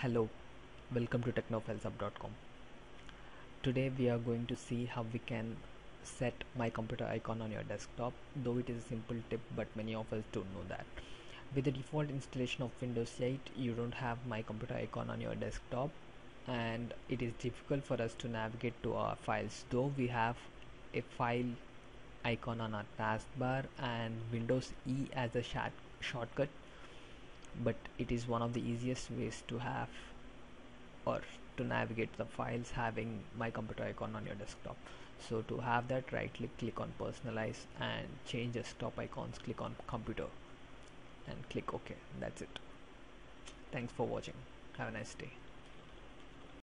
Hello, welcome to technophileshub.com. Today we are going to see how we can set my computer icon on your desktop though it is a simple tip but many of us don't know that. With the default installation of Windows 8 you don't have my computer icon on your desktop and it is difficult for us to navigate to our files though we have a file icon on our taskbar and Windows E as a shortcut but it is one of the easiest ways to have or to navigate the files having my computer icon on your desktop. So to have that right click click on personalize and change desktop icons click on computer and click ok that's it. Thanks for watching. Have a nice day